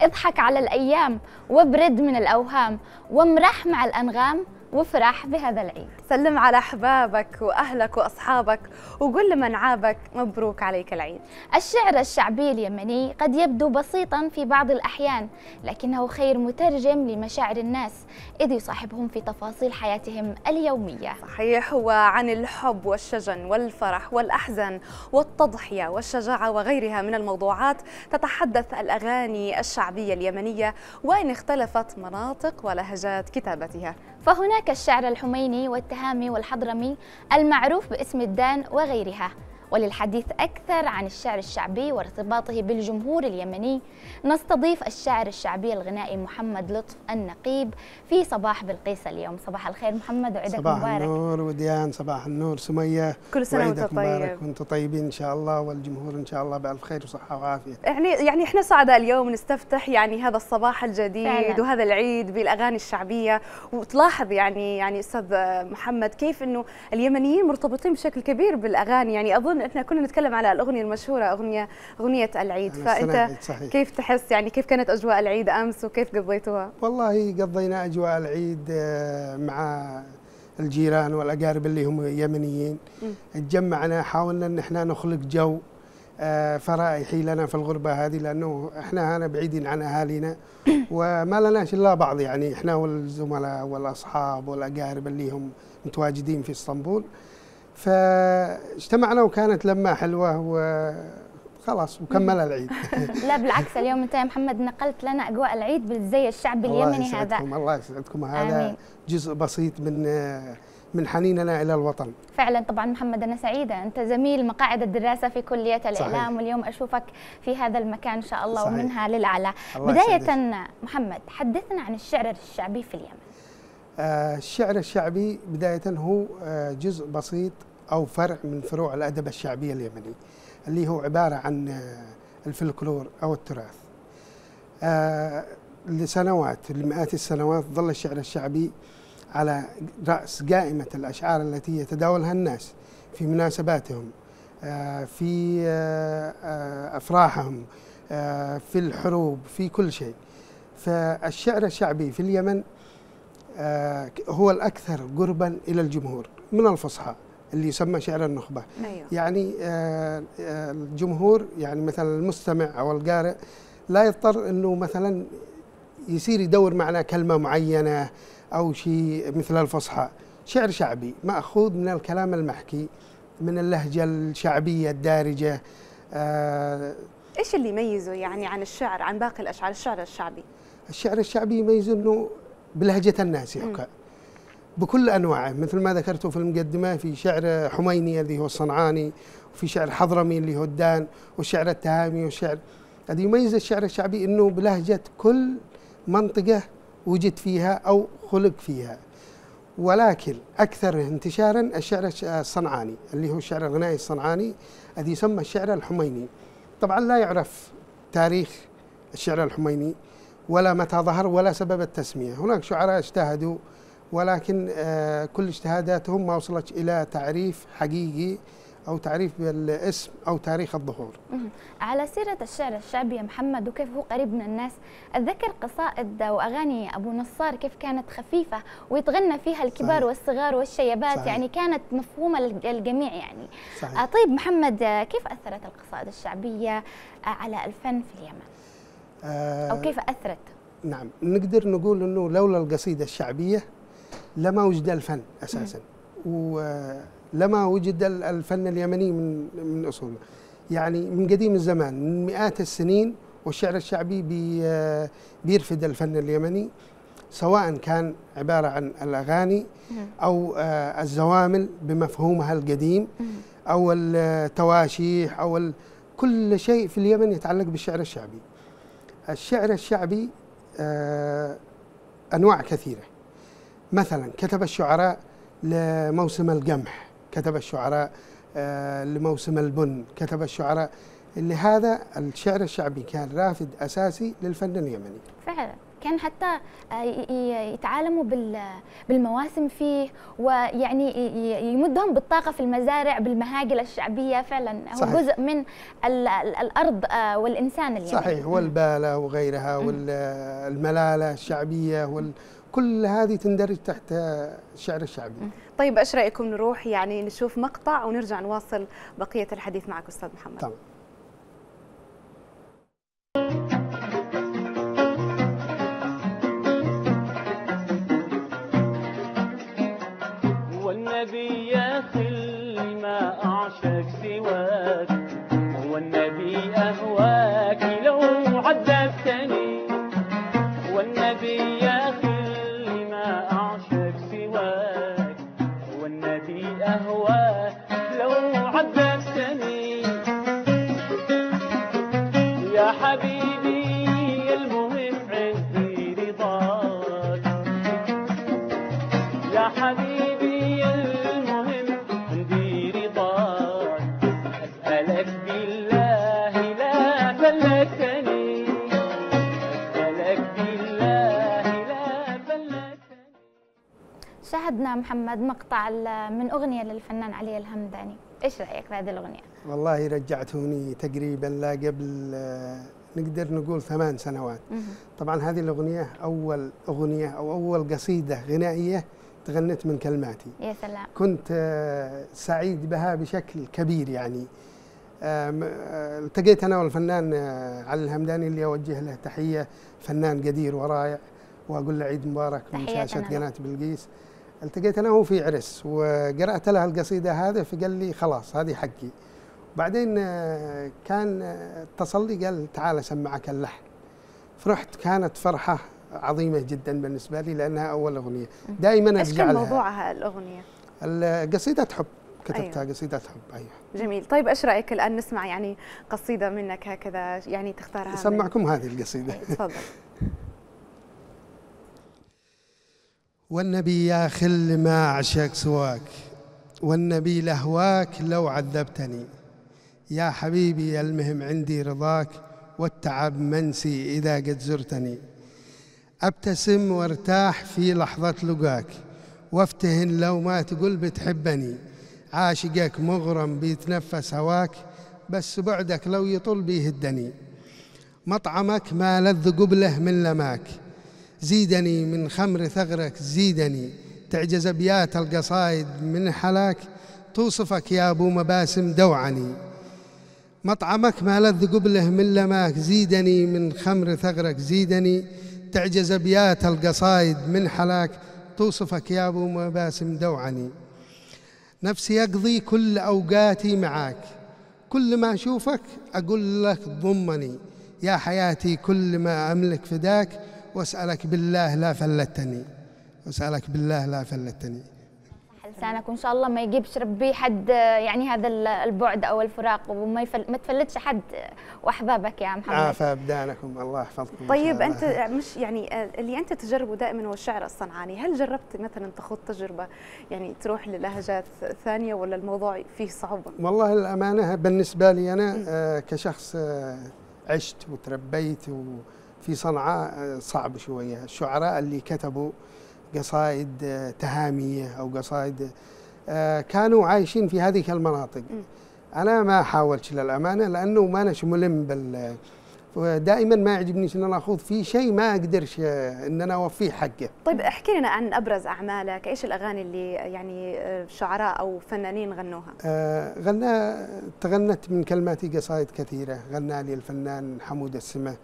اضحك على الأيام وابرد من الأوهام وامرح مع الأنغام وافرح بهذا العيد. سلم على أحبابك وأهلك وأصحابك وقل لمن عابك مبروك عليك العيد. الشعر الشعبي اليمني قد يبدو بسيطا في بعض الأحيان لكنه خير مترجم لمشاعر الناس إذ يصاحبهم في تفاصيل حياتهم اليومية. صحيح هو عن الحب والشجن والفرح والأحزان والتضحية والشجاعة وغيرها من الموضوعات تتحدث الأغاني الشعبية اليمنية وإن اختلفت مناطق ولهجات كتابتها. فهناك الشعر الحميني والتهامي والحضرمي المعروف باسم الدان وغيرها. وللحديث أكثر عن الشعر الشعبي وارتباطه بالجمهور اليمني نستضيف الشاعر الشعبي الغنائي محمد لطف النقيب في صباح بلقيس اليوم. صباح الخير محمد وعيدك صباح مبارك. النور وديان صباح النور سمية. كل سنة وأنت طيب. وأنتم طيبين إن شاء الله والجمهور إن شاء الله بألف خير وصحة وعافية. يعني يعني إحنا سعداء اليوم نستفتح يعني هذا الصباح الجديد فعلاً. وهذا العيد بالأغاني الشعبية. وتلاحظ يعني يعني أستاذ محمد كيف إنه اليمنيين مرتبطين بشكل كبير بالأغاني. يعني أظن إحنا كنا نتكلم على الأغنية المشهورة أغنية أغنية العيد. فأنت صحيح. كيف تحس يعني كيف كانت أجواء العيد أمس وكيف قضيتوها؟ والله قضينا أجواء العيد آه، مع الجيران والأقارب اللي هم يمنيين. تجمعنا حاولنا أن إحنا نخلق جو آه، فرائحي لنا في الغربة هذه لأنه إحنا هنا بعيدين عن أهالينا. وما لناش إلا بعض يعني إحنا والزملاء والأصحاب والأقارب اللي هم متواجدين في إسطنبول. فاجتمعنا وكانت لمة حلوة وخلاص وكمل العيد لا بالعكس اليوم أنت يا محمد نقلت لنا أجواء العيد بالزي الشعبي اليمني هذا يسعدكم الله يسعدكم هذا آمين. جزء بسيط من من حنيننا إلى الوطن فعلا طبعا محمد أنا سعيدة أنت زميل مقاعد الدراسة في كلية الإعلام صحيح. واليوم أشوفك في هذا المكان إن شاء الله صحيح. ومنها للأعلى بدايه يسعدك. محمد حدثنا عن الشعر الشعبي في اليمن الشعر الشعبي بداية هو آه، جزء بسيط أو فرع من فروع الأدب الشعبي اليمني اللي هو عبارة عن آه، الفلكلور أو التراث. آه، لسنوات لمئات السنوات ظل الشعر الشعبي على رأس قائمة الأشعار التي يتداولها الناس في مناسباتهم آه، في آه، آه، آه، في الحروب في كل شيء. فالشعر الشعبي في اليمن آه، هو الأكثر قربا إلى الجمهور من الفصحى اللي يسمى شعر النخبة. أيوه. يعني آه، آه، الجمهور يعني مثلا المستمع أو القارئ لا يضطر أنه مثلا يصير يدور معنا كلمة معينة أو شيء مثل الفصحى. شعر شعبي مأخوذ من الكلام المحكي من اللهجة الشعبية الدارجة. آه، إيش اللي يميزه يعني عن الشعر عن باقي الأشعار؟ الشعر الشعبي؟ الشعر الشعبي يميز إنه بلهجة الناس يحكى بكل أنواعه مثل ما ذكرته في المقدمة في شعر حميني اللي هو الصنعاني وفي شعر حضرمي اللي هو الدان والشعر التهامي والشعر هذا يميز الشعر الشعبي إنه بلهجة كل منطقة وجد فيها أو خلق فيها. ولكن أكثر انتشارا الشعر الش- الصنعاني اللي هو الشعر الغنائي الصنعاني الذي يسمى الشعر الحميني. طبعا لا يعرف تاريخ الشعر الحميني ولا متى ظهر ولا سبب التسمية هناك شعراء اجتهدوا ولكن آه، كل اجتهاداتهم ما وصلت إلى تعريف حقيقي أو تعريف بالاسم أو تاريخ الظهور. على سيرة الشعر الشعبي يا محمد وكيف هو قريب من الناس أتذكر قصائد وأغاني أبو نصار كيف كانت خفيفة ويتغنى فيها الكبار صحيح. والصغار والشيبات صحيح. يعني كانت مفهومة للجميع يعني صحيح آه، طيب محمد آه، كيف أثرت القصائد الشعبية على الفن في اليمن أو كيف أثرت؟ نعم نقدر نقول أنه لولا القصيدة الشعبية لما وجد الفن أساسا. ولما وجد ال- الفن اليمني من من أصوله. يعني من قديم الزمان من مئات السنين والشعر الشعبي بي آه، بيرفد الفن اليمني سواء كان عبارة عن الأغاني. أو آه، الزوامل بمفهومها القديم. أو التواشيح أو كل شيء في اليمن يتعلق بالشعر الشعبي. الشعر الشعبي آه، أنواع كثيرة. مثلا كتب الشعراء لموسم القمح كتب الشعراء آه، لموسم البن كتب الشعراء. اللي هذا الشعر الشعبي كان رافد أساسي للفن اليمني. فعلا. كان حتى آه، يتعالموا بال- بالمواسم فيه ويعني يمدهم بالطاقة في المزارع بالمهاجل الشعبية فعلا. هو صحيح. جزء من ال- ال- الأرض آه، والإنسان اليمني صحيح. والبالة وغيرها والملالة الشعبية وال كل هذه تندرج تحت الشعر الشعبي. طيب إيش رأيكم نروح يعني نشوف مقطع ونرجع نواصل بقية الحديث معك أستاذ محمد؟ طبعا أسألك بالله لا شاهدنا محمد مقطع من أغنية للفنان علي الهمداني. إيش رأيك في هذه الأغنية؟ والله رجعتوني تقريبا لا قبل آه، نقدر نقول ثمان سنوات. طبعا هذه الأغنية أول أغنية أو أول قصيدة غنائية تغنت من كلماتي. يا سلام. كنت آه، سعيد بها بشكل كبير يعني. آه، التقيت أنا والفنان آه، علي الهمداني اللي أوجه له تحية فنان قدير ورائع وأقول له عيد مبارك من شاشة له. قناة بلقيس. التقيت أنا وهو في عرس وقرأت لها القصيدة هذه فقال لي خلاص هذه حقي. بعدين آه، كان آه، اتصل لي قال تعال أسمعك اللحن. فرحت كانت فرحة عظيمة جدا بالنسبة لي لأنها أول أغنية. دائما إيش ارجع كان لها. موضوعها الأغنية؟ القصيدة حب. كتبتها أيوة. قصيدة حب أيوة. جميل. طيب إيش رأيك الآن نسمع يعني قصيدة منك هكذا يعني تختارها من- أسمعكم هذه القصيدة. أي، تفضل. والنبي يا خل ما أعشق سواك والنبي لهواك لو عذبتني. يا حبيبي المهم عندي رضاك والتعب منسي إذا قد زرتني. أبتسم وارتاح في لحظة لقاك وافتهن لو ما تقول بتحبني. عاشقك مغرم بيتنفس هواك بس بعدك لو يطول بيهدني مطعمك ما لذ قبله من لماك زيدني من خمر ثغرك زيدني. تعجز أبيات القصايد من حلاك توصفك يا أبو مباسم دوعني. مطعمك ما لذ قبله من لماك زيدني من خمر ثغرك زيدني. تعجز أبيات القصايد من حلاك توصفك يا أبو مباسم دوعني. نفسي اقضي كل أوقاتي معاك. كل ما أشوفك أقول لك ضمني. يا حياتي كل ما أملك فداك وأسألك بالله لا فلتني. وأسألك بالله لا فلتني. لسانك وإن شاء الله ما يجيبش ربي حد يعني هذا ال- البعد أو الفراق وما يفل... ما تفلتش حد وأحبابك يا محمد. عافى أبدانكم الله يحفظكم طيب أنت. مش يعني آه، اللي أنت تجربه دائما هو الشعر الصنعاني. هل جربت مثلا تخوض تجربة يعني تروح للهجات ثانية ولا الموضوع فيه صعوبة؟ والله الأمانة بالنسبة لي أنا آه، كشخص آه، عشت وتربيت وفي صنعاء صعب شوية. الشعراء اللي كتبوا قصائد آه، تهامية أو قصائد آه، كانوا عايشين في هذه المناطق. أنا ما حاولت للامانه لأنه ما أنا ملم بال ودائما ما يعجبنيش إن أنا أخوض في شيء ما أقدرش آه، إن أنا أوفيه حقه. طيب احكي لنا عن أبرز أعمالك. إيش الأغاني اللي يعني شعراء أو فنانين غنوها؟ آه، غنى تغنت من كلماتي قصائد كثيرة. غنى لي الفنان حمود السمة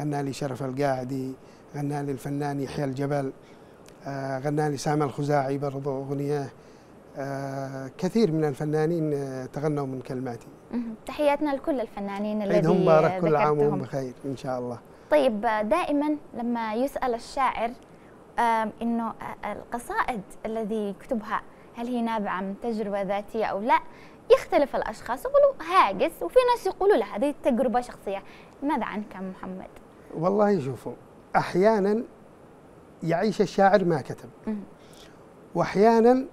غنى لي شرف القاعدي غنى لي الفنان يحيى الجبل. غنى لي سامي الخزاعي برضو أغنية آه، كثير من الفنانين آه، تغنوا من كلماتي. تحياتنا لكل الفنانين عيدهم الذي مبارك كل عام وهم بخير إن شاء الله طيب آه، دائما لما يسأل الشاعر آه، القصائد الذي يكتبها هل هي نابعة من تجربة ذاتية أو لا يختلف الأشخاص يقولوا هاجس وفي ناس يقولوا لا هذه تجربة شخصية ماذا عنك محمد؟ والله شوفوا أحيانا يعيش الشاعر ما كتب. مهم. وأحيانا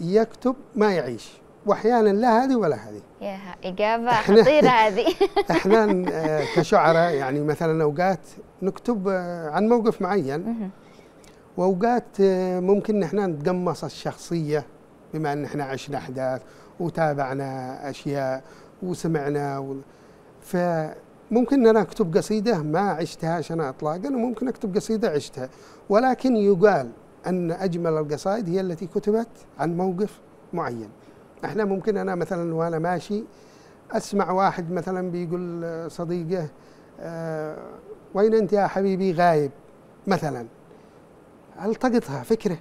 يكتب ما يعيش. وأحيانا لا هذه ولا هذه. يا إجابة إحنا- خطيرة هذه. إحنا آه، كشعراء يعني مثلا أوقات نكتب آه، عن موقف معين. وأوقات آه، ممكن إحنا نتقمص الشخصية بما إن إحنا عشنا أحداث وتابعنا أشياء وسمعنا و... فممكن ان أنا أكتب قصيدة ما عشتهاش أنا اطلاقا وممكن أكتب قصيدة عشتها. ولكن يقال أن أجمل القصائد هي التي كتبت عن موقف معين. إحنا ممكن أنا مثلا وأنا ماشي أسمع واحد مثلا بيقول صديقه آه، وين أنت يا حبيبي غايب؟ مثلا. ألتقطها فكرة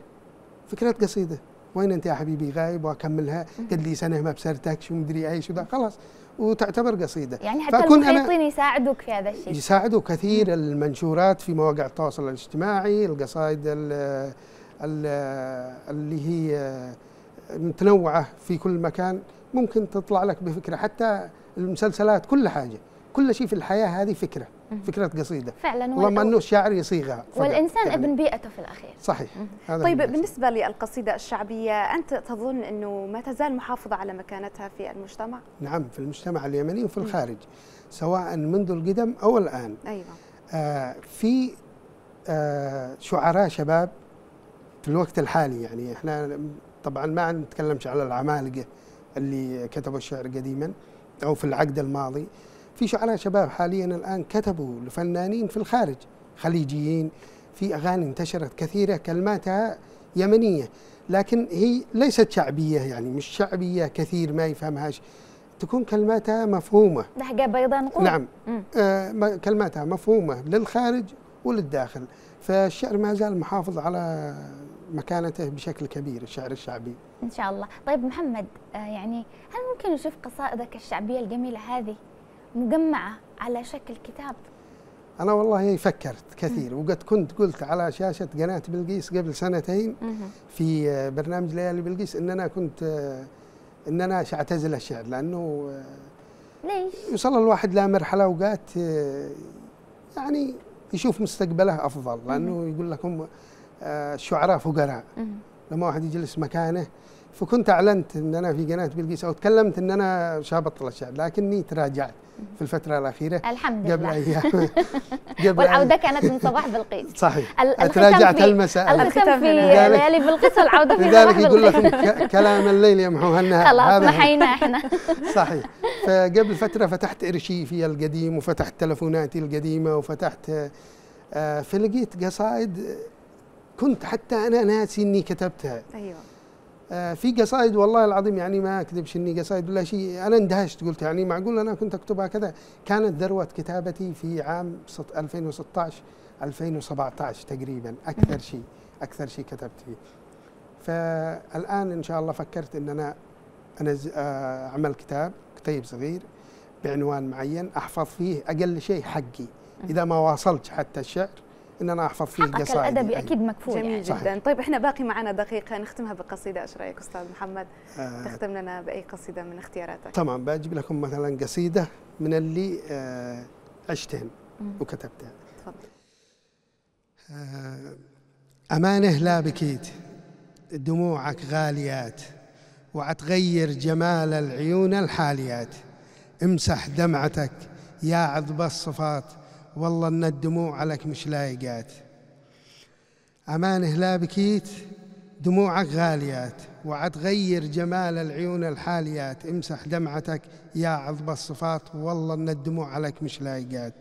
فكرة قصيدة. وين أنت يا حبيبي غايب؟ وأكملها. قد لي سنة ما بسرتك شو مدري إيش وذا. خلاص. وتعتبر قصيدة. يعني حتى المحيطين يساعدوك في هذا الشيء. يساعدوا كثير المنشورات في مواقع التواصل الاجتماعي القصائد ال- ال- اللي هي متنوعة في كل مكان. ممكن تطلع لك بفكرة حتى المسلسلات كل حاجة كل شيء في الحياة هذه فكرة. فكره قصيدة فعلا والله ما. أنه الشاعر يصيغها فقط. والإنسان يعني ابن بيئته في الأخير صحيح هذا طيب. بالنسبة للقصيدة الشعبية أنت تظن أنه ما تزال محافظة على مكانتها في المجتمع؟ نعم في المجتمع اليمني وفي الخارج سواء منذ القدم أو الآن أيوة آه في آه شعراء شباب في الوقت الحالي يعني إحنا طبعا ما نتكلمش على العمالقة اللي كتبوا الشعر قديما أو في العقد الماضي في شعراء شباب حاليا الآن كتبوا لفنانين في الخارج خليجيين في أغاني انتشرت كثيرة كلماتها يمنية لكن هي ليست شعبية يعني مش شعبية كثير ما يفهمهاش. تكون كلماتها مفهومة. دهقة بيضاء نقول. نعم. مم. آه، ما- كلماتها مفهومة للخارج وللداخل. فالشعر ما زال محافظ على مكانته بشكل كبير الشعر الشعبي. إن شاء الله. طيب محمد آه يعني هل ممكن نشوف قصائدك الشعبية الجميلة هذه؟ مجمعة على شكل كتاب أنا والله فكرت كثير وقد كنت قلت على شاشة قناة بلقيس قبل سنتين في آه، برنامج ليالي بلقيس إن أنا كنت آه، إن أنا سأعتزل الشعر لأنه آه، ليش؟ يوصل الواحد لمرحلة أوقات آه، يعني يشوف مستقبله أفضل لأنه يقول لكم آه، الشعراء فقراء مم. لما واحد يجلس مكانه فكنت أعلنت إن أنا في قناة بلقيس أو تكلمت إن أنا شابط الشعر لكني تراجعت في الفترة الأخيرة الحمد قبل لله. أيام. قبل والعودة أيام. كانت من صباح بلقيس. صحيح. تراجعت الختام الختام في ليالي بلقيس والعودة في لذلك صباح يقول لكم كلام الليل يمحوها النهار. خلاص. محينا إحنا. صحيح. فقبل فترة فتحت إرشيفي القديم وفتحت تلفوناتي القديمة وفتحت آه، فلقيت قصائد كنت حتى أنا ناسي إني كتبتها. أيوة. آه، في قصائد والله العظيم يعني ما أكذبش إني قصائد ولا شيء. أنا اندهشت قلت يعني معقول أنا كنت أكتبها كذا. كانت ذروة كتابتي في عام ست- 2016 2017 تقريبا أكثر شيء أكثر شيء كتبت فيه. فالآن إن شاء الله فكرت إن أنا انز آه، أعمل كتاب كتيب صغير بعنوان معين أحفظ فيه أقل شيء حقي. إذا ما واصلت حتى الشعر إن أنا أحفظ فيه حقك قصائدي الأدبي أيضاً. أكيد مكفول جميل يعني. صحيح. جدا طيب إحنا باقي معنا دقيقة. نختمها بقصيدة إيش رأيك أستاذ محمد؟ آه، تختم لنا بأي قصيدة من اختياراتك؟ تمام. بجيب لكم مثلا قصيدة من اللي آه، عشتهن وكتبتها. تفضل. آه، أمانه لا بكيت دموعك غاليات وعتغير جمال العيون الحاليات. امسح دمعتك يا عذب الصفات والله إن الدموع لك مش لايقات. أمانه لا بكيت دموعك غاليات وعتغير جمال العيون الحاليات. امسح دمعتك يا عذب الصفات والله إن الدموع عليك مش لايقات.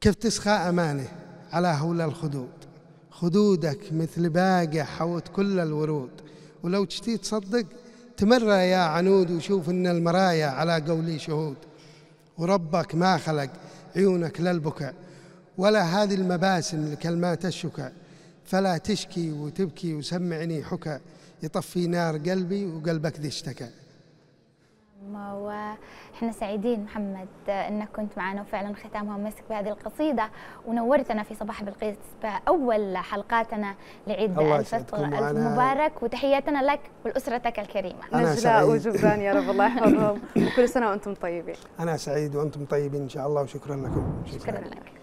كيف تسخى أمانه على هول الخدود؟ خدودك مثل باقة حوت كل الورود. ولو تشتي تصدق تمر يا عنود وشوف إن المرايا على قولي شهود. وربك ما خلق عيونك للبكاء ولا هذه المباسم لكلمات الشكا فلا تشكي وتبكي وسمعني حكا يطفي نار قلبي وقلبك ذي اشتكى. وإحنا سعيدين محمد إنك كنت معنا وفعلا ختامها مسك بهذه القصيدة. ونورتنا في صباح بالقيس باول حلقاتنا لعيد الفطر المبارك وتحياتنا لك ولأسرتك الكريمة. أنا نجلاء سعيد. وجبران يا رب الله يحفظهم. وكل سنة وأنتم طيبين. أنا سعيد وأنتم طيبين إن شاء الله وشكرا لكم. شكرا. لك.